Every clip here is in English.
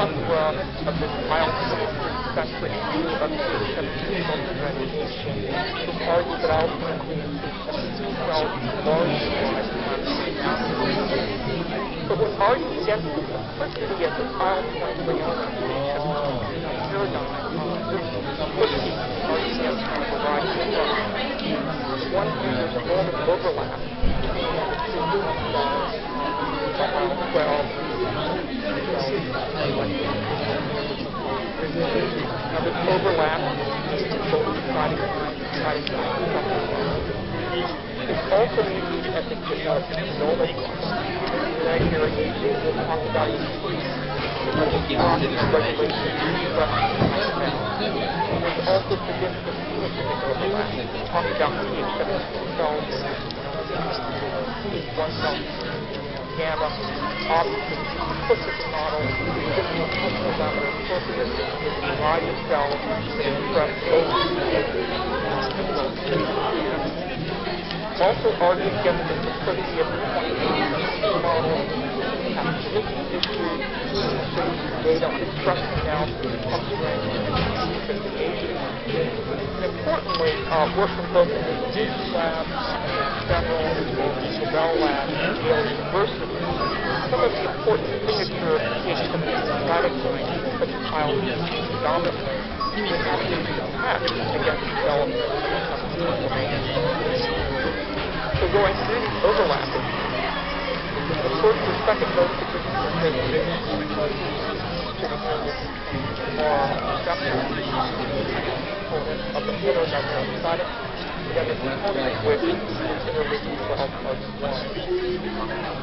plethora of this IL-23-centric of T-cell differentiation who argued that IL-23 includes T-cells largely but when argued against the simplicity of the IL-23 paradigm, this simplicity argued against on a variety of. One view there's enormous overlap between the two cells, IL-12, overlap cytokine and cytokine It's also used at the normal right here we'll talk about regulation There's also significant overlap. Talk about TH17 cells, H1 cells, gamma, obviously simplistic model, this functional level appropriate is a variety of cells that express both also argued against the simplicity of the model data on expression analysis, sophistication. And importantly, uh, both the Duke lab and several the Bell lab at Yale University. Some of the important signature TH17 cytokines, such as IL-15 dominantly, have been detected against development. So going through these overlapping, of course the second most significant are receptors component of the side the other component of which is interleukin 12 plus 1.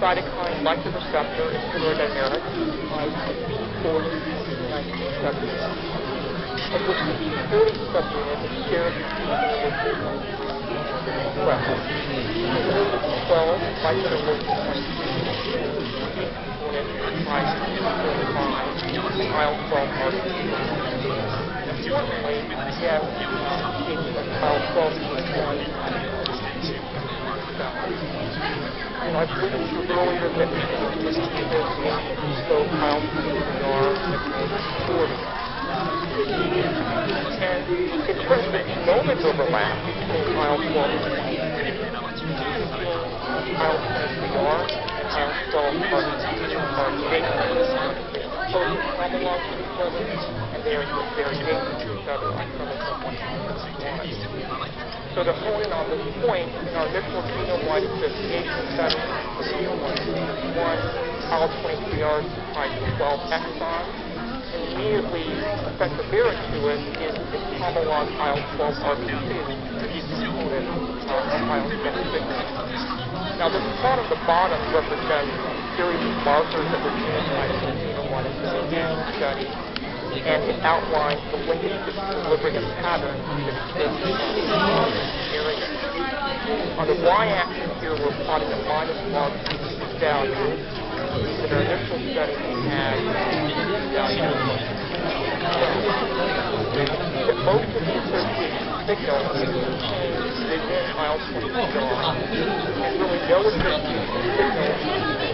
Cytokine like the receptor is photodynamic by CD40 CD19 of which the CD40 receptor is shared between the well. 12 by the IL-12 Importantly, we have IL-12 and I believe you earlier that this association so IL-12 and 40. And in terms of the genomic overlap between IL-12 IL-23R and IL-12 are, are shaped both homolog to each other and they are to each other on 1 So hone in on this point, in our initial genome-wide association study, one IL-23R is tied 12 exons, immediately the bearer to it is the homolog IL-12-RBC, which is component uh, of IL-26. Now, the plot on the bottom represents series of markers that were in the genome-wide study, and it outlines the linkages delivering a pattern in the area. On the y-axis here, we're plotting the minus log value. In our initial study, we had that most of the association signals changed within IL-24 and really no association signals in IL-24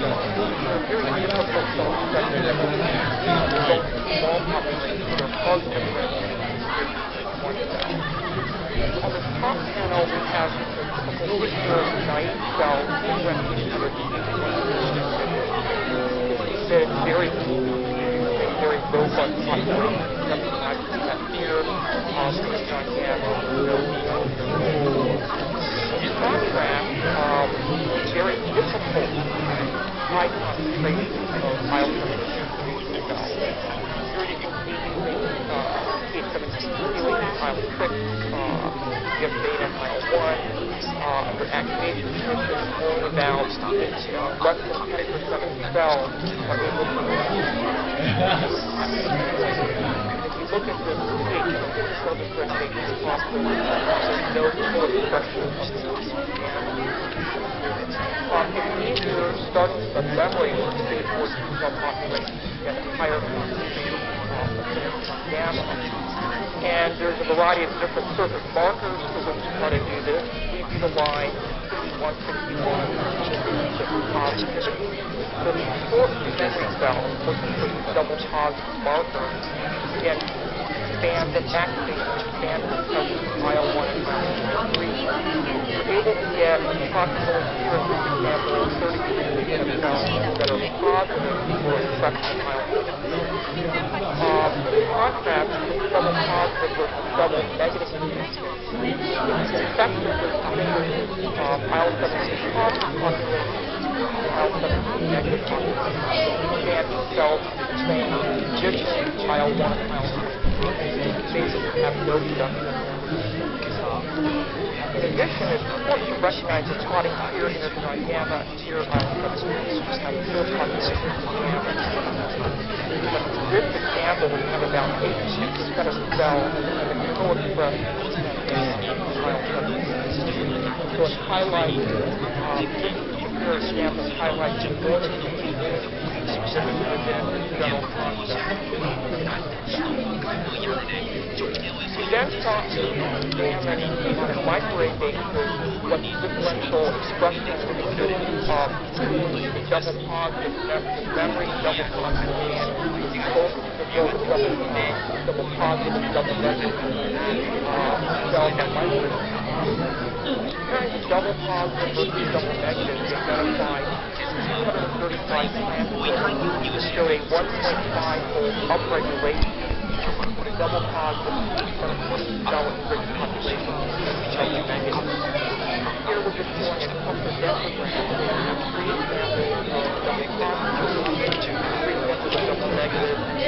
on the top panel, we have typical picture of cells different that it's very very robust population, something like that here, um, on gamma, in contrast, um, very difficult of IL-17 cells. Here you can see uh, K17 stimulating IL-6, uh, give beta IL-1, uh, under activation conditions, only about uh, less than 10% of cells are able to if you look at the state of the cell differentiation process, there's no full expression of it's easier starting from memory with stage 4 cell population higher. And there's a variety of different surface markers for which to do this to the line 161 positivity. The fourth memory cell looking for double positive marker and band that activates the band of IL-1 and IL-3. We're able to get example 33 million cells that are positive for infection IL-1 concept from a has that double negative abuse. It's accepted with something with uh, negative You can't tell between child one and mild. They have no deduction. Uh, in addition, it's important to recognize that spotting here interferon gamma and here IL-17 have pure populations of gamma. But this example, we have about 82% of the cells that co-express IL-17. So it highlights, um, this particular example highlights the of the the general concept. Sought to examine on a microarray basis what differential expression is of the double positive memory, double positive, and both the both double, double positive, double negative uh, cells on. Comparing double positive versus double negative, we identified 235 plants show a 1.5-fold upregulation double positive cell rich population double negative. Here we're just doing an ultradensitogram where we have three examples of double positive, three examples of double negative, and